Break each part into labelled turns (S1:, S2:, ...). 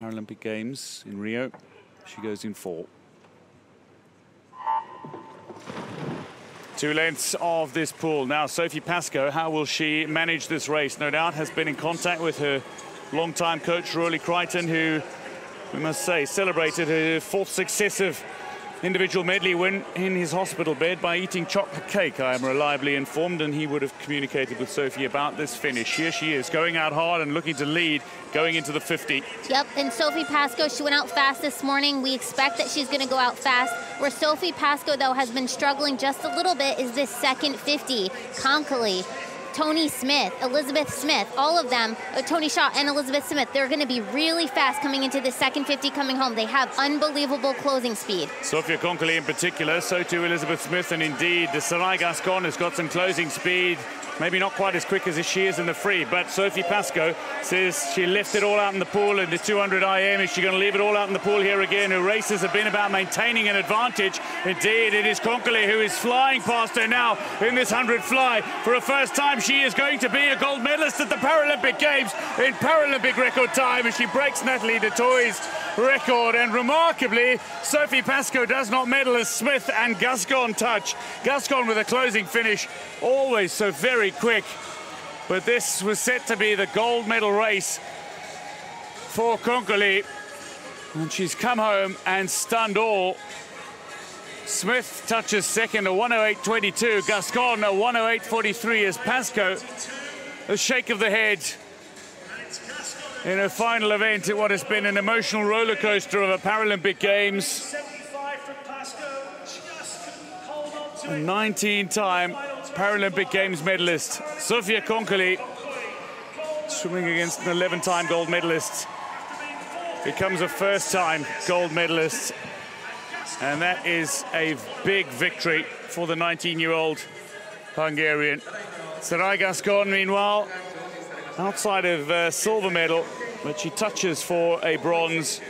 S1: Paralympic Games in Rio. She goes in four. Two lengths of this pool. Now, Sophie Pascoe, how will she manage this race? No doubt has been in contact with her long-time coach, Roly Crichton, who, we must say, celebrated her fourth successive individual medley win in his hospital bed by eating chocolate cake, I am reliably informed, and he would have communicated with Sophie about this finish. Here she is, going out hard and looking to lead going into the 50.
S2: Yep, and Sophie Pascoe, she went out fast this morning. We expect that she's going to go out fast. Where Sophie Pascoe, though, has been struggling just a little bit is this second 50. Konkoly Tony Smith, Elizabeth Smith, all of them, uh, Toni Shaw and Elizabeth Smith, they're going to be really fast coming into the second 50 coming home. They have unbelievable closing speed.
S1: Zsofia Konkoly in particular, so too Elizabeth Smith, and indeed the Sarai Gascon has got some closing speed. Maybe not quite as quick as she is in the free, but Sophie Pascoe says she left it all out in the pool in the 200 IM. Is she going to leave it all out in the pool here again? Her races have been about maintaining an advantage. Indeed, it is Konkoly who is flying past her now in this 100 fly. For a first time, she is going to be a gold medalist at the Paralympic Games in Paralympic record time as she breaks Natalie du Toit's record. And remarkably, Sophie Pascoe does not medal as Smith and Gascon touch. Gascon with a closing finish, always so very quick. But this was set to be the gold medal race for Konkoly. And she's come home and stunned all. Smith touches second, a 108.22. Gascon, a 108.43 as Pascoe, A shake of the head in her final event at what has been an emotional roller coaster of a Paralympic Games. 19-time Paralympic Games medalist, Zsofia Konkoly, swimming against an 11-time gold medalist, becomes a first-time gold medalist. And that is a big victory for the 19-year-old Hungarian. Sarai Gascon, meanwhile, outside of uh, silver medal, but she touches for a bronze.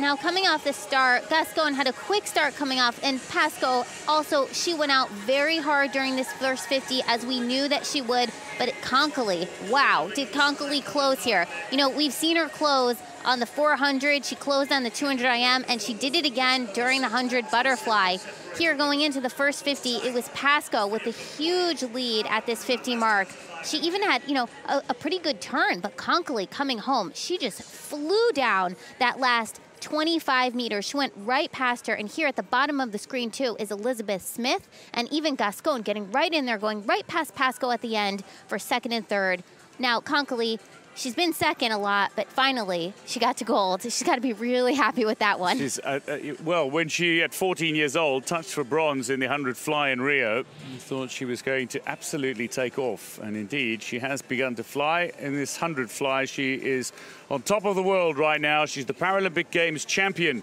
S2: Now, coming off the start, Gascon had a quick start coming off, and Pascoe also, she went out very hard during this first 50, as we knew that she would. But Konkoly, wow, did Konkoly close here? You know, we've seen her close on the 400, she closed on the 200 IM, and she did it again during the 100 butterfly. Here, going into the first 50, it was Pascoe with a huge lead at this 50 mark. She even had, you know, a, a pretty good turn, but Konkoly coming home, she just flew down that last 25 meters. She went right past her. And here at the bottom of the screen, too, is Elizabeth Smith and even Gascon getting right in there, going right past Pascoe at the end for second and third. Now, Konkoly She's been second a lot, but finally she got to gold. She's got to be really happy with that one.
S1: Uh, uh, well, when she, at 14 years old, touched for bronze in the 100 fly in Rio, thought she was going to absolutely take off. And indeed, she has begun to fly. In this 100 fly, she is on top of the world right now. She's the Paralympic Games champion.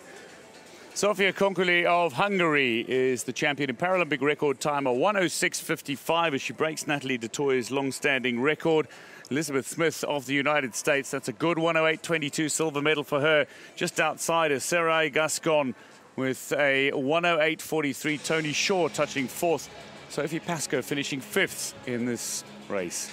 S1: Zsofia Konkoly of Hungary is the champion in Paralympic record timer 106.55 as she breaks Natalie du Toit's long-standing record. Elizabeth Smith of the United States, that's a good 108.22 silver medal for her, just outside of Sarai Gascon with a 108.43. Toni Shaw touching fourth. Sophie Pascoe finishing fifth in this race.